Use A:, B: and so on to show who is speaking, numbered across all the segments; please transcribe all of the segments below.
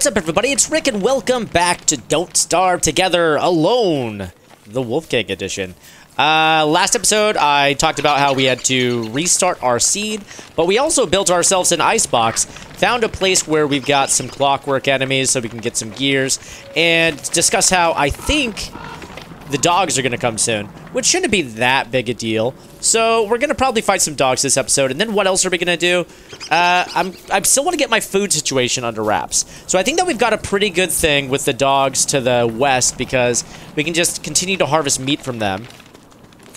A: What's up, everybody? It's Rick, and welcome back to Don't Starve Together Alone, the Wolfgang edition. Uh, last episode, I talked about how we had to restart our seed, but we also built ourselves an ice box, found a place where we've got some clockwork enemies so we can get some gears, and discuss how I think the dogs are going to come soon, which shouldn't be that big a deal. So we're going to probably fight some dogs this episode, and then what else are we going to do? Uh, I'm, I still want to get my food situation under wraps. So I think that we've got a pretty good thing with the dogs to the west because we can just continue to harvest meat from them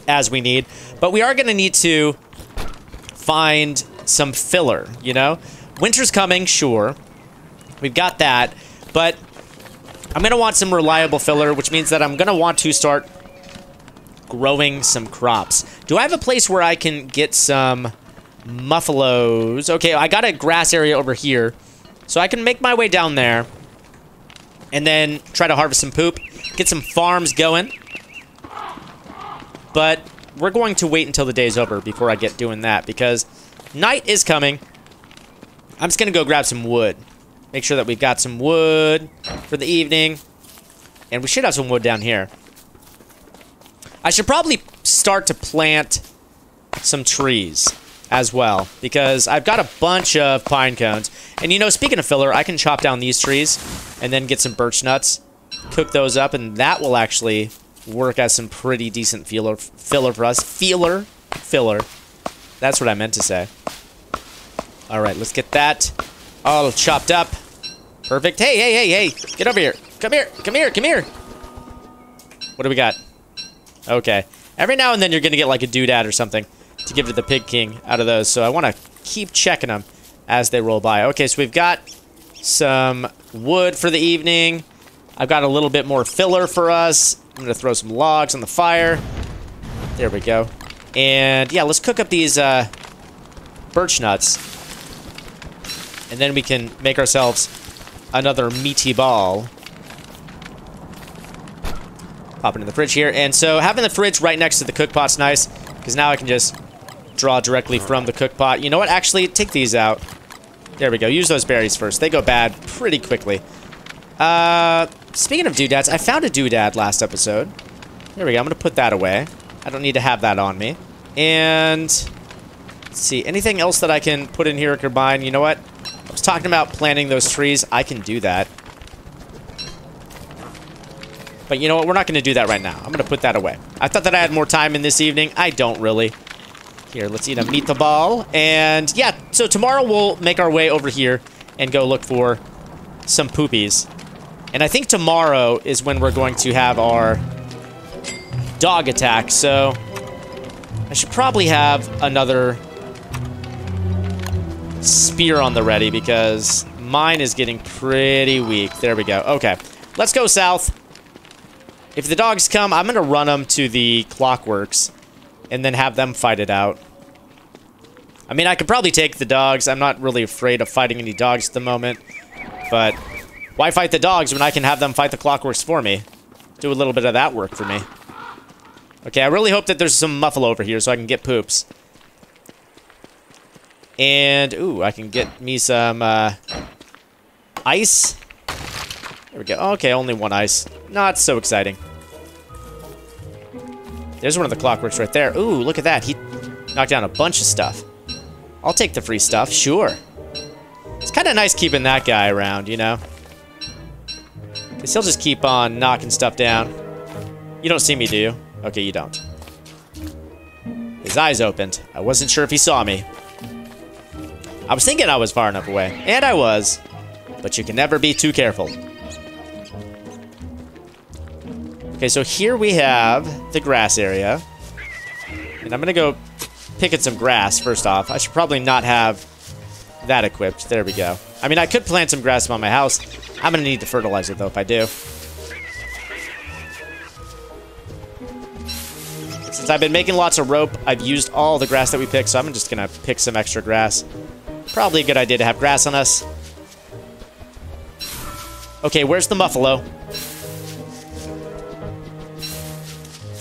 A: as we need. But we are going to need to find some filler, you know? Winter's coming, sure. We've got that, but I'm going to want some reliable filler, which means that I'm going to want to start growing some crops. Do I have a place where I can get some muffalos? Okay, I got a grass area over here, so I can make my way down there and then try to harvest some poop, get some farms going. But we're going to wait until the day's over before I get doing that because night is coming. I'm just going to go grab some wood. Make sure that we've got some wood for the evening. And we should have some wood down here. I should probably start to plant some trees as well because I've got a bunch of pine cones. And you know, speaking of filler, I can chop down these trees and then get some birch nuts, cook those up, and that will actually work as some pretty decent filler, filler for us. Feeler? Filler. That's what I meant to say. All right, let's get that all chopped up. Perfect. Hey, hey, hey, hey. Get over here. Come here. Come here. Come here. What do we got? Okay. Every now and then you're going to get like a doodad or something to give to the Pig King out of those. So I want to keep checking them as they roll by. Okay, so we've got some wood for the evening. I've got a little bit more filler for us. I'm going to throw some logs on the fire. There we go. And yeah, let's cook up these uh, birch nuts. And then we can make ourselves another meaty ball. Pop it in the fridge here. And so having the fridge right next to the cook pot's nice, because now I can just draw directly from the cook pot. You know what? Actually, take these out. There we go. Use those berries first. They go bad pretty quickly. Uh, speaking of doodads, I found a doodad last episode. There we go. I'm going to put that away. I don't need to have that on me. And, see. Anything else that I can put in here or combine? You know what? Was talking about planting those trees. I can do that. But you know what? We're not going to do that right now. I'm going to put that away. I thought that I had more time in this evening. I don't really. Here, let's eat a meat the ball. And yeah, so tomorrow we'll make our way over here and go look for some poopies. And I think tomorrow is when we're going to have our dog attack. So I should probably have another spear on the ready because mine is getting pretty weak. There we go. Okay, let's go south. If the dogs come, I'm going to run them to the clockworks and then have them fight it out. I mean, I could probably take the dogs. I'm not really afraid of fighting any dogs at the moment. But why fight the dogs when I can have them fight the clockworks for me? Do a little bit of that work for me. Okay, I really hope that there's some muffalo over here so I can get poops. And, ooh, I can get me some, uh, ice. There we go. Okay, only one ice. Not so exciting. There's one of the clockworks right there. Ooh, look at that. He knocked down a bunch of stuff. I'll take the free stuff, sure. It's kind of nice keeping that guy around, you know? Because he'll just keep on knocking stuff down. You don't see me, do you? Okay, you don't. His eyes opened. I wasn't sure if he saw me. I was thinking I was far enough away. And I was. But you can never be too careful. Okay, so here we have the grass area. And I'm going to go pick at some grass first off. I should probably not have that equipped. There we go. I mean, I could plant some grass on my house. I'm going to need to fertilize it, though, if I do. Since I've been making lots of rope, I've used all the grass that we picked, so I'm just going to pick some extra grass. Probably a good idea to have grass on us. Okay, where's the muffalo?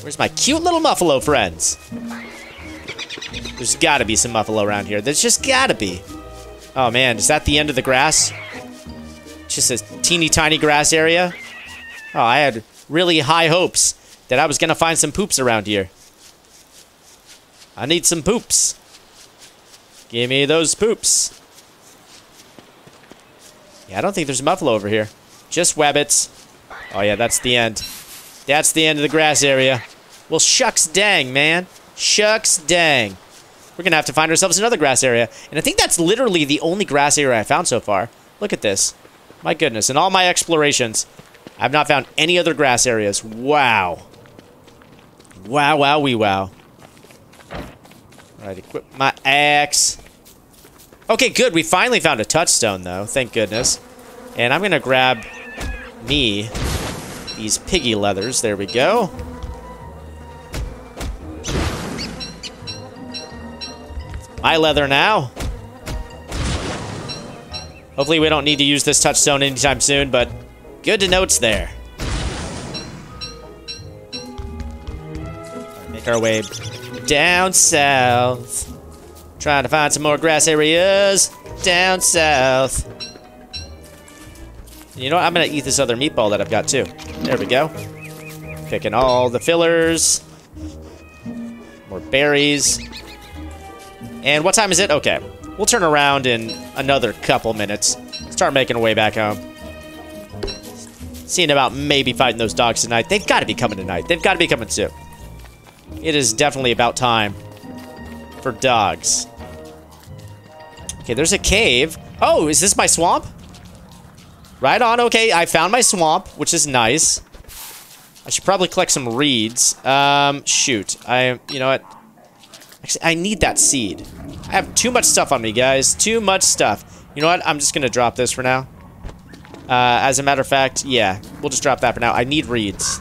A: Where's my cute little muffalo friends? There's gotta be some muffalo around here. There's just gotta be. Oh man, is that the end of the grass? Just a teeny tiny grass area. Oh, I had really high hopes that I was to find some poops around here. I need some poops. Give me those poops. Yeah, I don't think there's a buffalo over here. Just webbits. Oh, yeah, that's the end. That's the end of the grass area. Well, shucks dang, man. Shucks dang. We're going to have to find ourselves another grass area. And I think that's literally the only grass area I found so far. Look at this. My goodness. In all my explorations, I've not found any other grass areas. Wow. Wow, wow, wee wow. Alright, equip my axe. Okay, good. We finally found a touchstone, though. Thank goodness. And I'm going to grab me these piggy leathers. There we go. My leather now. Hopefully we don't need to use this touchstone anytime soon, but good to know it's there. Make our way down south. Trying to find some more grass areas down south. You know what? I'm going to eat this other meatball that I've got, too. There we go. Picking all the fillers. More berries. And what time is it? Okay. We'll turn around in another couple minutes. Start making our way back home. Seeing about maybe fighting those dogs tonight. They've got to be coming tonight. They've got to be coming soon. It is definitely about time for dogs. Okay, there's a cave. Oh, is this my swamp? Right on. Okay, I found my swamp, which is nice. I should probably collect some reeds. Um, shoot. I, you know what? Actually, I need that seed. I have too much stuff on me, guys. Too much stuff. You know what? I'm just going to drop this for now. Uh, as a matter of fact, yeah. We'll just drop that for now. I need reeds.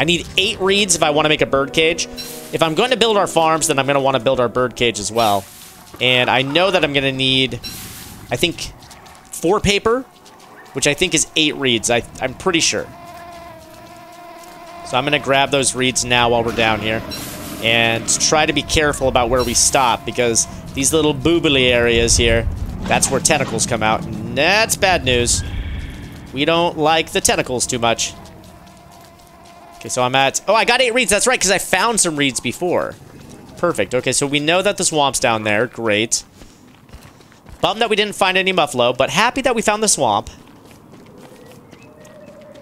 A: I need eight reeds if I want to make a bird cage. If I'm going to build our farms, then I'm going to want to build our bird cage as well. And I know that I'm going to need I think four paper, which I think is eight reeds. I, I'm pretty sure. So I'm going to grab those reeds now while we're down here. And try to be careful about where we stop because these little boobily areas here, that's where tentacles come out. And that's bad news. We don't like the tentacles too much. Okay, so I'm at... Oh, I got eight reeds. That's right, because I found some reeds before. Perfect. Okay, so we know that the swamp's down there. Great. Bummed that we didn't find any Muffalo, but happy that we found the swamp.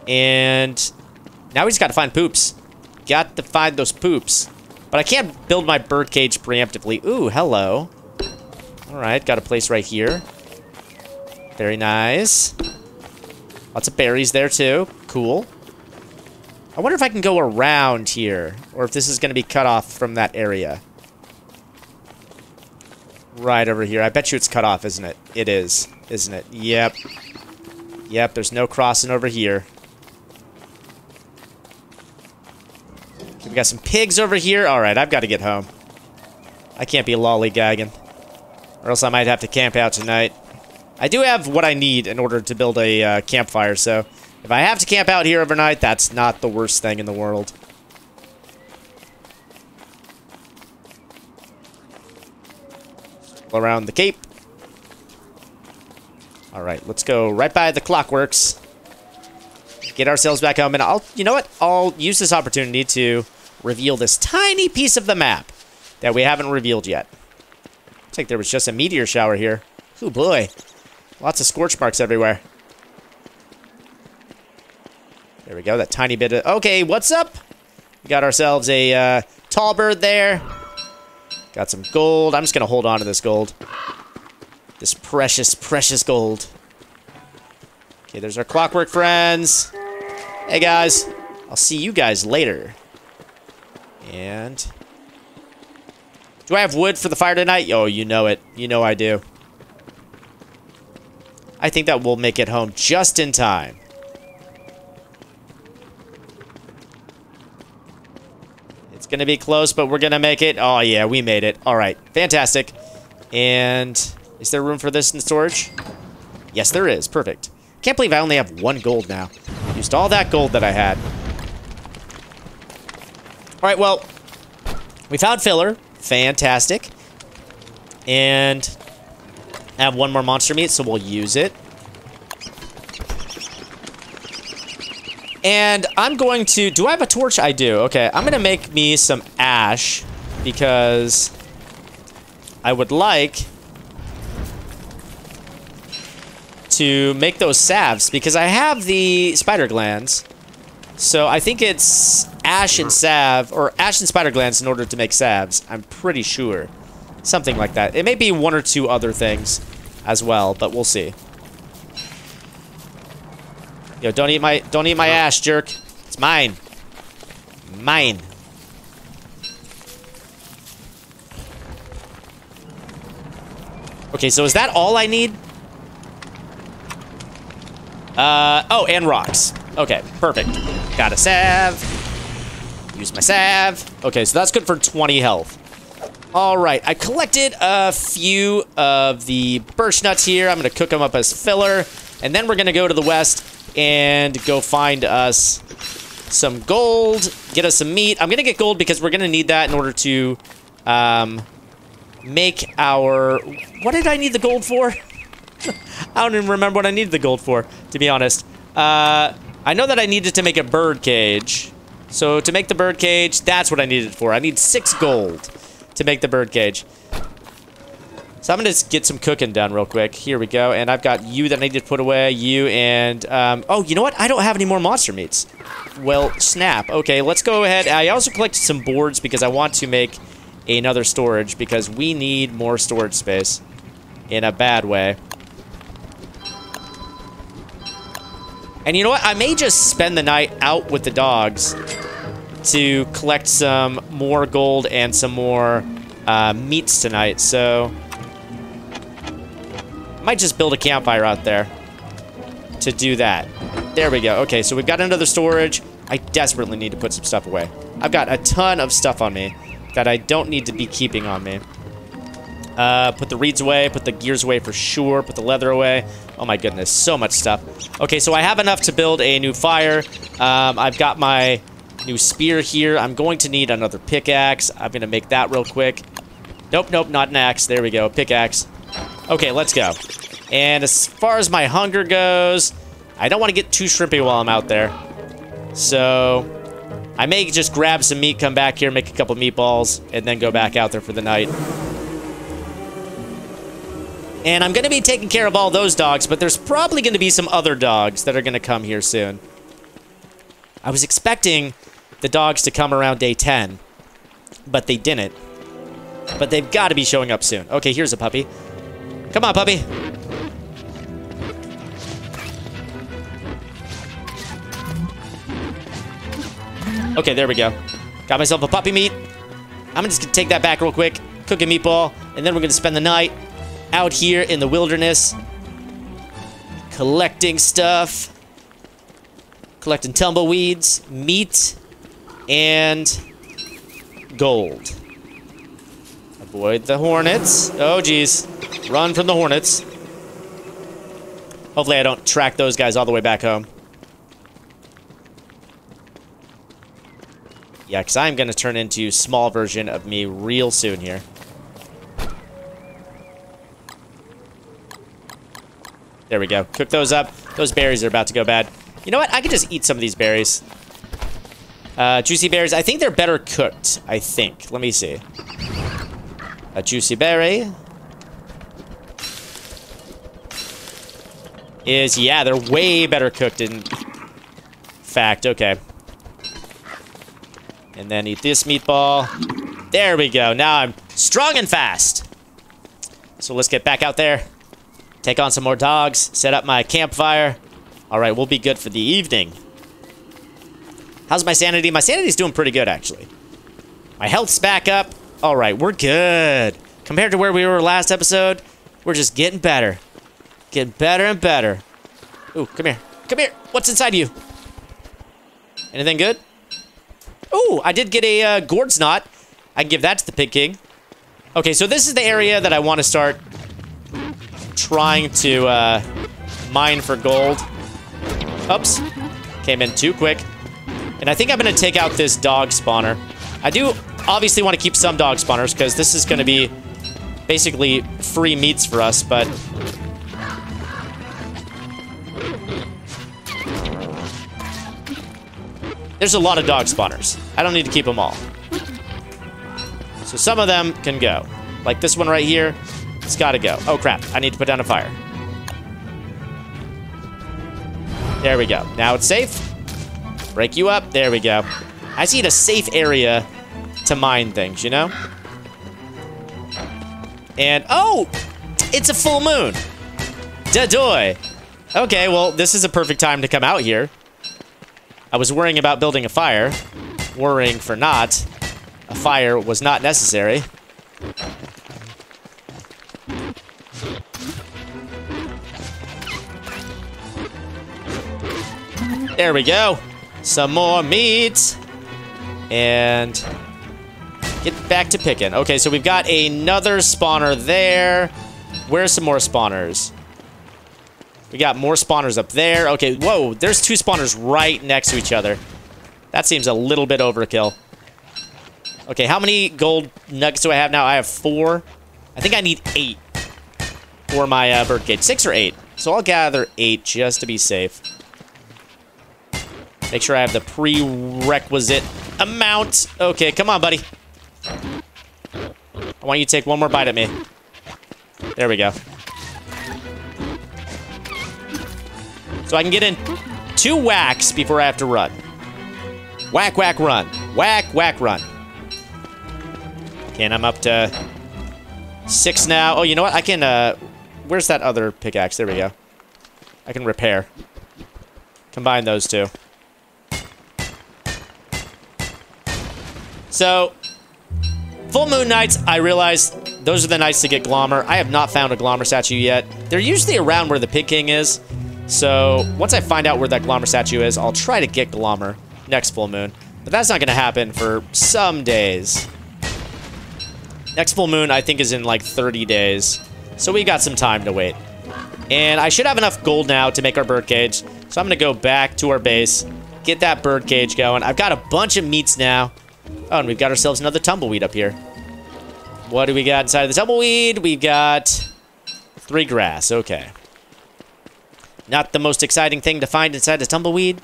A: And now we just got to find poops. Got to find those poops. But I can't build my bird cage preemptively. Ooh, hello. Alright, got a place right here. Very nice. Lots of berries there, too. Cool. I wonder if I can go around here, or if this is going to be cut off from that area. Right over here. I bet you it's cut off, isn't it? It is, isn't it? Yep. Yep, there's no crossing over here. Okay, we got some pigs over here. Alright, I've got to get home. I can't be lollygagging. Or else I might have to camp out tonight. I do have what I need in order to build a uh, campfire, so... If I have to camp out here overnight, that's not the worst thing in the world. around the cape. Alright, let's go right by the clockworks. Get ourselves back home, and I'll, you know what? I'll use this opportunity to reveal this tiny piece of the map that we haven't revealed yet. Looks like there was just a meteor shower here. Oh boy. Lots of scorch marks everywhere. There we go, that tiny bit of... Okay, what's up? We got ourselves a uh, tall bird there. Got some gold. I'm just going to hold on to this gold. This precious, precious gold. Okay, there's our clockwork friends. Hey, guys. I'll see you guys later. And... Do I have wood for the fire tonight? Oh, you know it. You know I do. I think that we'll make it home just in time. Going to be close, but we're going to make it. Oh, yeah, we made it. All right, fantastic. And is there room for this in storage? Yes, there is. Perfect. Can't believe I only have one gold now. Used all that gold that I had. All right, well, we found filler. Fantastic. And I have one more monster meat, so we'll use it. And I'm going to... Do I have a torch? I do. Okay, I'm going to make me some ash because I would like to make those salves because I have the spider glands. So I think it's ash and salve, or ash and spider glands in order to make salves. I'm pretty sure. Something like that. It may be one or two other things as well, but we'll see. Yo, don't eat my don't eat my ass, jerk. It's mine. Mine. Okay, so is that all I need? Uh, oh, and rocks. Okay, perfect. Got a salve. Use my salve. Okay, so that's good for 20 health. All right, I collected a few of the birch nuts here. I'm going to cook them up as filler. And then we're going to go to the west and go find us some gold, get us some meat. I'm going to get gold because we're going to need that in order to um, make our... What did I need the gold for? I don't even remember what I needed the gold for, to be honest. Uh, I know that I needed to make a bird cage. So to make the bird cage, that's what I needed it for. I need six gold to make the bird cage. So I'm going to just get some cooking done real quick. Here we go. And I've got you that I need to put away. You and... Um, oh, you know what? I don't have any more monster meats. Well, snap. Okay, let's go ahead. I also collected some boards because I want to make another storage because we need more storage space in a bad way. And you know what? I may just spend the night out with the dogs to collect some more gold and some more uh, meats tonight. So, might just build a campfire out there to do that. There we go. Okay, so we've got another storage. I desperately need to put some stuff away. I've got a ton of stuff on me that I don't need to be keeping on me. Uh, put the reeds away, put the gears away for sure, put the leather away. Oh my goodness, so much stuff. Okay, so I have enough to build a new fire. Um, I've got my new spear here. I'm going to need another pickaxe. I'm going to make that real quick. Nope, nope, not an axe. There we go, pickaxe. Okay, let's go. And as far as my hunger goes, I don't want to get too shrimpy while I'm out there. So, I may just grab some meat, come back here, make a couple meatballs, and then go back out there for the night. And I'm going to be taking care of all those dogs, but there's probably going to be some other dogs that are going to come here soon. I was expecting the dogs to come around day 10, but they didn't. But they've got to be showing up soon. Okay, here's a puppy. Come on, puppy. Okay, there we go. Got myself a puppy meat. I'm just to take that back real quick, cook a meatball, and then we're to spend the night out here in the wilderness collecting stuff. Collecting tumbleweeds, meat, and gold. Avoid the hornets. Oh, geez. Run from the hornets. Hopefully I don't track those guys all the way back home. Yeah, because I'm going to turn into small version of me real soon here. There we go. Cook those up. Those berries are about to go bad. You know what? I could just eat some of these berries. Uh, juicy berries. I think they're better cooked. I think. Let me see. A juicy berry. Is, yeah, they're way better cooked in fact. Okay. And then eat this meatball. There we go. Now I'm strong and fast. So let's get back out there. Take on some more dogs. Set up my campfire. All right, we'll be good for the evening. How's my sanity? My sanity's doing pretty good, actually. My health's back up. All right, we're good. Compared to where we were last episode, we're just getting better. Getting better and better. Ooh, come here. Come here. What's inside you? Anything good? Ooh, I did get a uh, Gord's knot. I can give that to the Pig King. Okay, so this is the area that I want to start trying to uh, mine for gold. Oops. Came in too quick. And I think I'm going to take out this dog spawner. I do obviously want to keep some dog spawners because this is going to be basically free meats for us, but there's a lot of dog spawners. I don't need to keep them all. So some of them can go. Like this one right here, it's gotta go. Oh crap, I need to put down a fire. There we go. Now it's safe. Break you up. There we go. I just need a safe area to mine things, you know? And, oh! It's a full moon! Dadoy! Okay, well, this is a perfect time to come out here. I was worrying about building a fire. Worrying for not. A fire was not necessary. There we go. Some more meat. And get back to picking. Okay, so we've got another spawner there. Where's some more spawners? We got more spawners up there. Okay, whoa, there's two spawners right next to each other. That seems a little bit overkill. Okay, how many gold nuggets do I have now? I have four. I think I need eight for my uh, birdcage. Six or eight. So I'll gather eight just to be safe. Make sure I have the prerequisite amount. Okay, come on, buddy. I want you to take one more bite at me. There we go. So I can get in two whacks before I have to run. Whack, whack, run. Whack, whack, run. Okay, and I'm up to six now. Oh, you know what? I can, uh... Where's that other pickaxe? There we go. I can repair. Combine those two. So, full moon nights, I realize those are the nights to get Glommer. I have not found a Glommer statue yet. They're usually around where the Pig King is. So, once I find out where that Glommer statue is, I'll try to get Glommer next full moon. But that's not going to happen for some days. Next full moon, I think, is in like 30 days. So we got some time to wait. And I should have enough gold now to make our birdcage. So I'm going to go back to our base, get that birdcage going. I've got a bunch of meats now. Oh, and we've got ourselves another tumbleweed up here. What do we got inside the tumbleweed? We've got three grass. Okay. Not the most exciting thing to find inside a tumbleweed,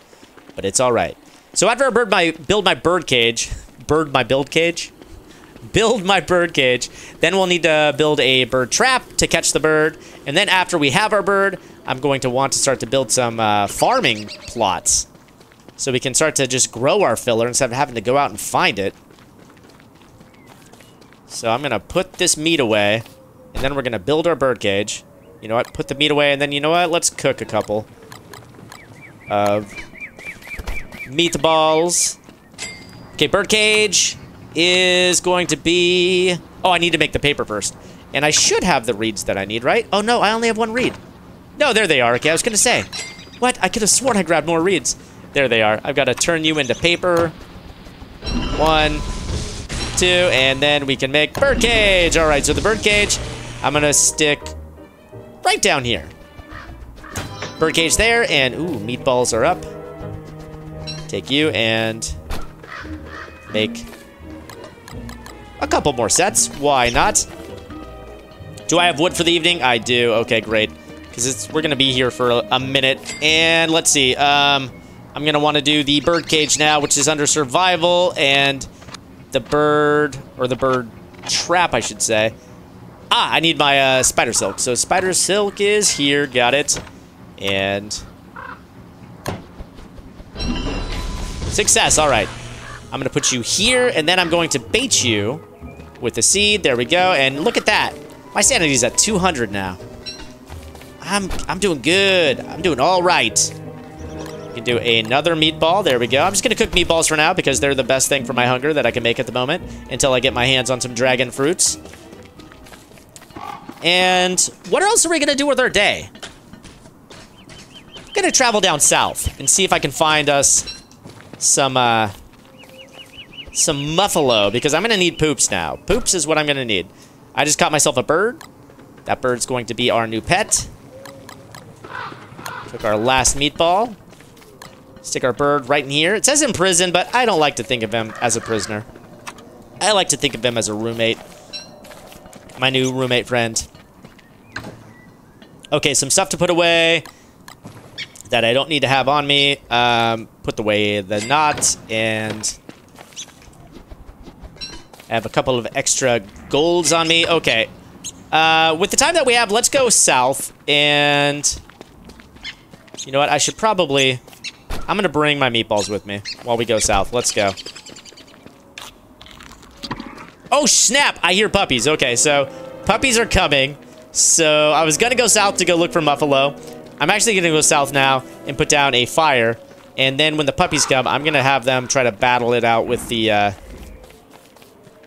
A: but it's all right. So after I bird my, build my bird cage, bird my build cage, build my bird cage, then we'll need to build a bird trap to catch the bird, and then after we have our bird, I'm going to want to start to build some uh, farming plots so we can start to just grow our filler instead of having to go out and find it. So I'm going to put this meat away, and then we're going to build our birdcage. You know what? Put the meat away, and then you know what? Let's cook a couple of meatballs. Okay, birdcage is going to be... Oh, I need to make the paper first. And I should have the reeds that I need, right? Oh, no, I only have one reed. No, there they are. Okay, I was going to say. What? I could have sworn I grabbed more reeds. There they are. I've got to turn you into paper. One, two, and then we can make birdcage. All right, so the birdcage, I'm going to stick right down here. Birdcage there, and ooh, meatballs are up. Take you and make a couple more sets. Why not? Do I have wood for the evening? I do. Okay, great. Because it's we're going to be here for a, a minute. And let's see. Um, I'm going to want to do the bird cage now, which is under survival, and the bird, or the bird trap, I should say. Ah, I need my uh, spider silk. So spider silk is here. Got it. And... Success. All right. I'm going to put you here, and then I'm going to bait you with the seed. There we go. And look at that. My sanity's at 200 now. I'm, I'm doing good. I'm doing all right can do another meatball. There we go. I'm just going to cook meatballs for now because they're the best thing for my hunger that I can make at the moment until I get my hands on some dragon fruits. And what else are we going to do with our day? I'm going to travel down south and see if I can find us some, uh, some muffalo because I'm going to need poops now. Poops is what I'm going to need. I just caught myself a bird. That bird's going to be our new pet. Took our last meatball. Stick our bird right in here. It says in prison, but I don't like to think of him as a prisoner. I like to think of him as a roommate. my new roommate friend. Okay, some stuff to put away that I don't need to have on me. Um, put away the knot and I have a couple of extra golds on me. Okay. Uh, with the time that we have, let's go south and you know what? I should probably I'm gonna bring my meatballs with me while we go south. Let's go. Oh, snap! I hear puppies. Okay, so puppies are coming. So I was gonna go south to go look for Muffalo. I'm actually gonna go south now and put down a fire. And then when the puppies come, I'm gonna have them try to battle it out with the, uh,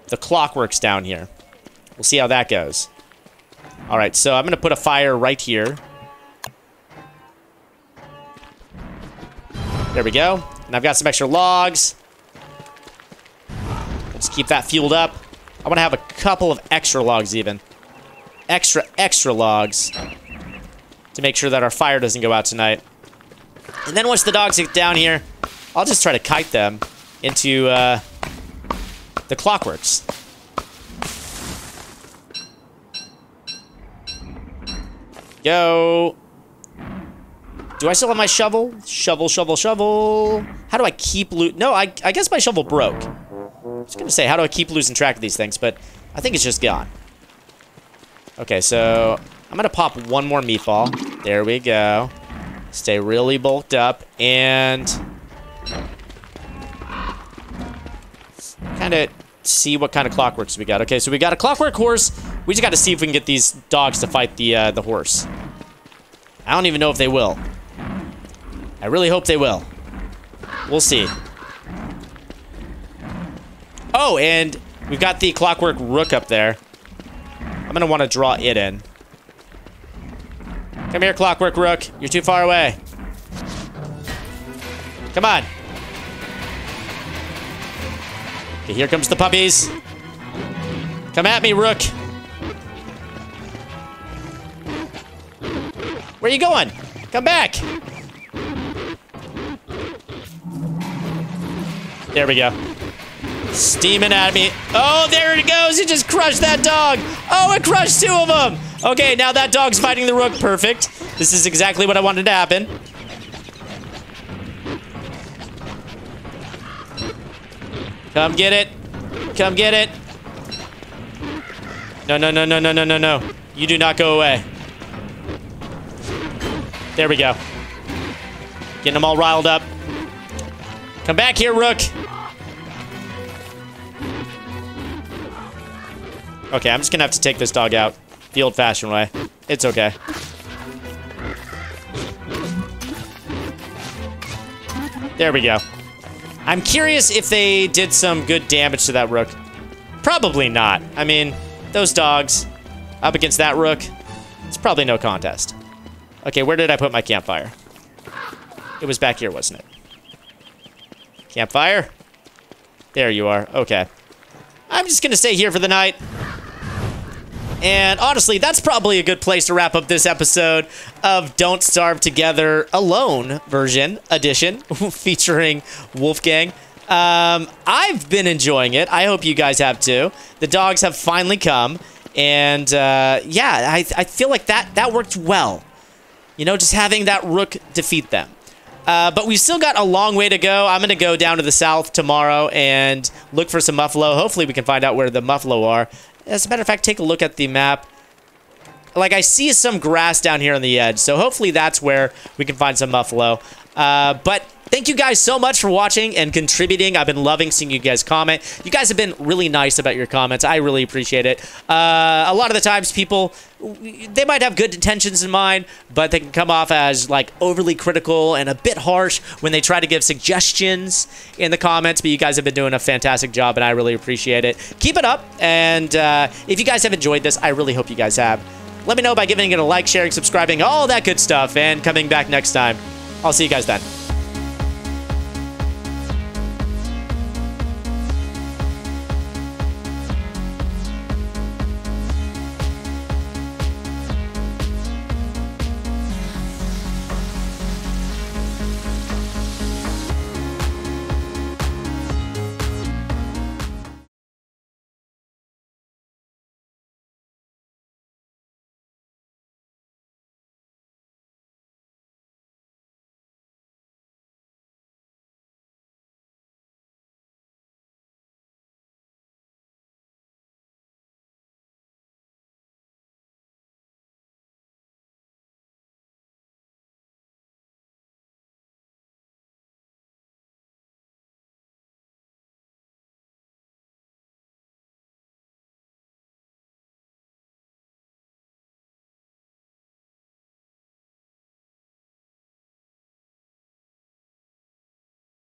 A: the clockworks down here. We'll see how that goes. Alright, so I'm gonna put a fire right here. There we go. And I've got some extra logs. Let's keep that fueled up. I want to have a couple of extra logs even. Extra, extra logs. To make sure that our fire doesn't go out tonight. And then once the dogs get down here, I'll just try to kite them into uh, the clockworks. Go. Do I still have my shovel? Shovel, shovel, shovel. How do I keep loot? No, I, I guess my shovel broke. I was gonna say, how do I keep losing track of these things? But I think it's just gone. Okay, so I'm gonna pop one more meatball. There we go. Stay really bulked up and kind of see what kind of clockworks we got. Okay, so we got a clockwork horse. We just got to see if we can get these dogs to fight the uh, the horse. I don't even know if they will. I really hope they will. We'll see. Oh, and we've got the clockwork rook up there. I'm gonna want to draw it in. Come here, clockwork rook. You're too far away. Come on. Okay, here comes the puppies. Come at me, rook. Where are you going? Come back. There we go. Steaming at me. Oh, there it goes. It just crushed that dog. Oh, it crushed two of them. Okay, now that dog's fighting the rook. Perfect. This is exactly what I wanted to happen. Come get it. Come get it. No, no, no, no, no, no, no, no. You do not go away. There we go. Getting them all riled up. Come back here, Rook. Okay, I'm just gonna have to take this dog out the old-fashioned way. It's okay. There we go. I'm curious if they did some good damage to that rook. Probably not. I mean, those dogs up against that rook, it's probably no contest. Okay, where did I put my campfire? It was back here, wasn't it? Campfire? There you are. Okay. I'm just gonna stay here for the night. And honestly, that's probably a good place to wrap up this episode of Don't Starve Together Alone version edition featuring Wolfgang. Um, I've been enjoying it. I hope you guys have too. The dogs have finally come. And uh, yeah, I, I feel like that, that worked well. You know, just having that rook defeat them. Uh, but we've still got a long way to go. I'm going to go down to the south tomorrow and look for some muffalo. Hopefully we can find out where the muffalo are. As a matter of fact, take a look at the map. Like, I see some grass down here on the edge, so hopefully that's where we can find some buffalo. Uh, but thank you guys so much for watching and contributing. I've been loving seeing you guys comment. You guys have been really nice about your comments. I really appreciate it. Uh, a lot of the times people, they might have good intentions in mind, but they can come off as like overly critical and a bit harsh when they try to give suggestions in the comments. But you guys have been doing a fantastic job and I really appreciate it. Keep it up. And uh, if you guys have enjoyed this, I really hope you guys have. Let me know by giving it a like, sharing, subscribing, all that good stuff, and coming back next time. I'll see you guys then.